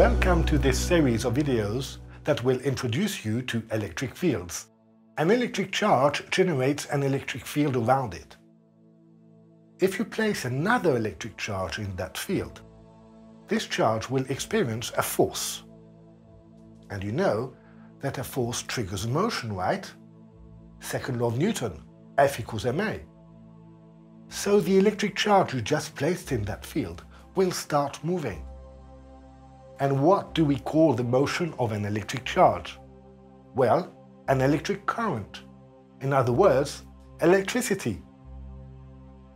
Welcome to this series of videos that will introduce you to electric fields. An electric charge generates an electric field around it. If you place another electric charge in that field, this charge will experience a force. And you know that a force triggers motion, right? Second law of Newton, F equals ma. So the electric charge you just placed in that field will start moving. And what do we call the motion of an electric charge? Well, an electric current. In other words, electricity.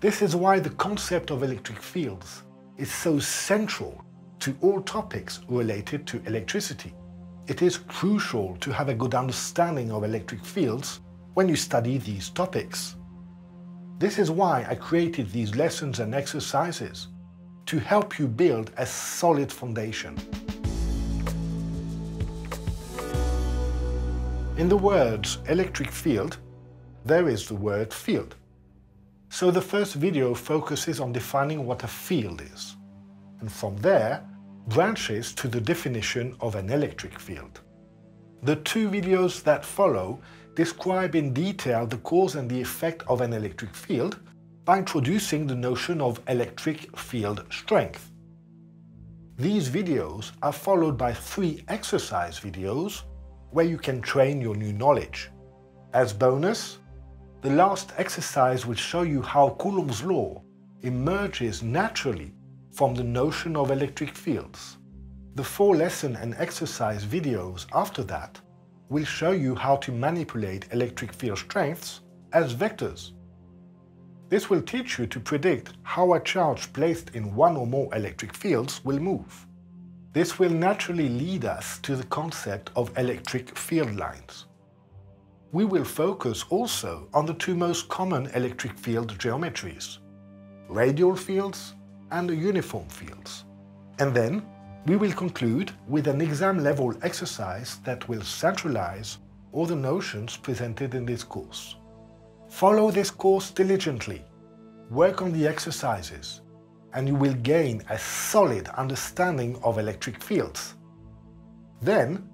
This is why the concept of electric fields is so central to all topics related to electricity. It is crucial to have a good understanding of electric fields when you study these topics. This is why I created these lessons and exercises to help you build a solid foundation. In the words electric field, there is the word field. So the first video focuses on defining what a field is, and from there branches to the definition of an electric field. The two videos that follow describe in detail the cause and the effect of an electric field by introducing the notion of electric field strength. These videos are followed by three exercise videos where you can train your new knowledge. As bonus, the last exercise will show you how Coulomb's law emerges naturally from the notion of electric fields. The four lesson and exercise videos after that will show you how to manipulate electric field strengths as vectors. This will teach you to predict how a charge placed in one or more electric fields will move. This will naturally lead us to the concept of electric field lines. We will focus also on the two most common electric field geometries, radial fields and uniform fields. And then we will conclude with an exam level exercise that will centralize all the notions presented in this course. Follow this course diligently, work on the exercises, and you will gain a solid understanding of electric fields. Then,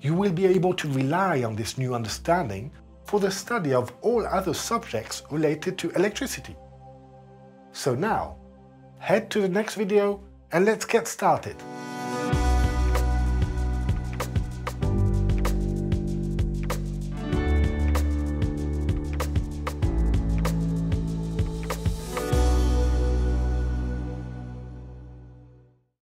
you will be able to rely on this new understanding for the study of all other subjects related to electricity. So now, head to the next video and let's get started.